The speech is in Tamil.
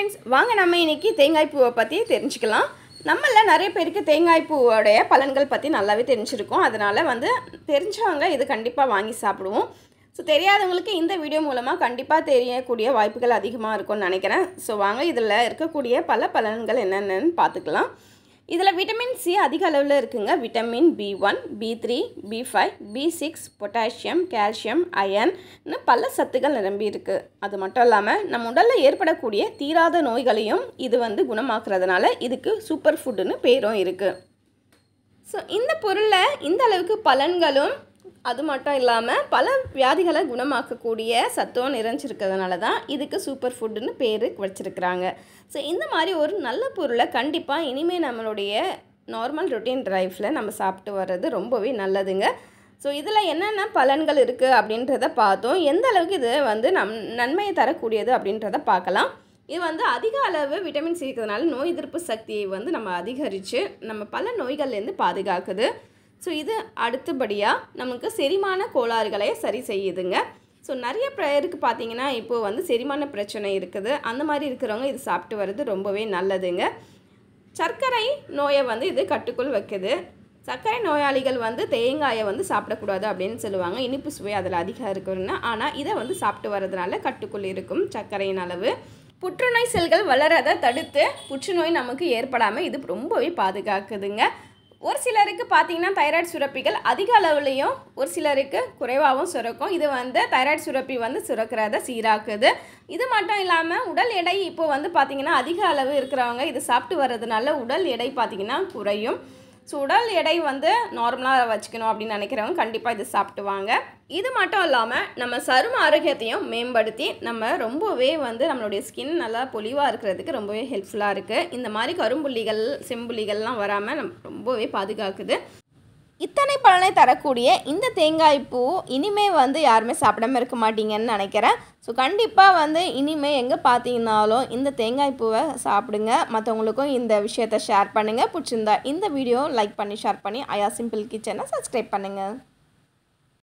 ஃப்ரெண்ட்ஸ் வாங்க நம்ம இன்றைக்கி தேங்காய் பூவை பற்றி தெரிஞ்சுக்கலாம். நம்மள நிறைய பேருக்கு தேங்காய் பூவோடைய பலன்கள் பற்றி நல்லாவே தெரிஞ்சிருக்கும். அதனால் வந்து தெரிஞ்சவங்க இது கண்டிப்பாக வாங்கி சாப்பிடுவோம். ஸோ தெரியாதவங்களுக்கு இந்த வீடியோ மூலமாக கண்டிப்பாக தெரியக்கூடிய வாய்ப்புகள் அதிகமாக இருக்கும்னு நினைக்கிறேன். ஸோ வாங்க இதில் இருக்கக்கூடிய பல பலன்கள் என்னென்னு பார்த்துக்கலாம். இதில் விட்டமின் சி அதிக அளவில் இருக்குங்க. Vitamin B one B three B five B six potassium calcium iron பல சத்துக்கள் நிரம்பி இருக்குது அது மட்டும் இல்லாமல் நம்ம உடலில் ஏற்படக்கூடிய தீராத நோய்களையும் இது வந்து குணமாக்குறதுனால இதுக்கு சூப்பர் ஃபுட்டுன்னு பேரும் இருக்குது ஸோ இந்த பொருளில் இந்த அளவுக்கு பலன்களும் அது மட்டும் இல்லாமல் பல வியாதிகளை குணமாக்கக்கூடிய சத்துவம் நிறைஞ்சிருக்கிறதுனால தான் இதுக்கு சூப்பர் ஃபுட்டுன்னு பேர் வச்சுருக்குறாங்க. ஸோ இந்த மாதிரி ஒரு நல்ல பொருளை கண்டிப்பாக இனிமேல் நம்மளுடைய நார்மல் ரொட்டீன் லைஃப்பில் நம்ம சாப்பிட்டு வர்றது ரொம்பவே நல்லதுங்க. ஸோ இதில் என்னென்ன பலன்கள் இருக்குது அப்படின்றத பார்த்தோம். எந்த அளவுக்கு இது வந்து நம் நன்மையை தரக்கூடியது அப்படின்றத பார்க்கலாம். இது வந்து அதிக அளவு விட்டமின் சி இருக்கிறதுனால நோய் எதிர்ப்பு சக்தியை வந்து நம்ம அதிகரித்து நம்ம பல நோய்கள்லேருந்து பாதுகாக்குது. ஸோ இது அடுத்தபடியாக நமக்கு செரிமான கோளாறுகளை சரி செய்யுதுங்க. ஸோ நிறைய பேருக்கு பார்த்தீங்கன்னா இப்போது வந்து செரிமான பிரச்சனை இருக்குது. அந்த மாதிரி இருக்கிறவங்க இது சாப்பிட்டு வர்றது ரொம்பவே நல்லதுங்க. சர்க்கரை நோயை வந்து இது கட்டுக்குள் வைக்குது. சர்க்கரை நோயாளிகள் வந்து தேங்காயை வந்து சாப்பிடக்கூடாது அப்படின்னு சொல்லுவாங்க. இனிப்பு சுவை அதில் அதிகம் இருக்குன்னு ஆனால் இதை வந்து சாப்பிட்டு வர்றதுனால கட்டுக்குள் இருக்கும் சர்க்கரையின் அளவு. புற்றுநோய் செல்கள் வளரதை தடுத்து புற்றுநோய் நமக்கு ஏற்படாமல் இது ரொம்பவே பாதுகாக்குதுங்க. ஒரு சிலருக்கு பார்த்தீங்கன்னா தைராய்டு சுரப்பிகள் அதிக அளவுலேயும் ஒரு சிலருக்கு குறைவாகவும் சுரக்கும். இது வந்து தைராய்டு சுரப்பி வந்து சுரக்கிறத சீராக்குது. இது மட்டும் இல்லாமல் உடல் எடை இப்போ வந்து பார்த்திங்கன்னா அதிக அளவு இருக்கிறவங்க இது சாப்பிட்டு வர்றதுனால உடல் எடை பார்த்திங்கன்னா குறையும். ஸோ உடல் எடை வந்து நார்மலாக வச்சுக்கணும் அப்படின்னு நினைக்கிறவங்க கண்டிப்பாக இது சாப்பிட்டுவாங்க இது மட்டும் இல்லாமல் நம்ம சரும ஆரோக்கியத்தையும் மேம்படுத்தி நம்ம ரொம்பவே வந்து நம்மளுடைய ஸ்கின் நல்லா பொலிவாக இருக்கிறதுக்கு ரொம்பவே ஹெல்ப்ஃபுல்லாக இருக்குது இந்த மாதிரி கரும்புள்ளிகள் செம்புள்ளிகள்லாம் வராமல் நம்ம ரொம்பவே பாதுகாக்குது. இத்தனை பலனை தரக்கூடிய இந்த தேங்காய் பூ இனிமே வந்து யாருமே சாப்பிடாம இருக்க மாட்டீங்கன்னு நினைக்கிறேன். ஸோ கண்டிப்பாக வந்து இனிமே எங்கே பார்த்தீங்கன்னாலும் இந்த தேங்காய் பூவை சாப்பிடுங்க. மற்றவங்களுக்கும் இந்த விஷயத்தை ஷேர் பண்ணுங்கள் பிடிச்சிருந்தா இந்த வீடியோ லைக் பண்ணி ஷேர் பண்ணி ஐயா சிம்பிள் கிச்சனை சப்ஸ்கிரைப் பண்ணுங்கள்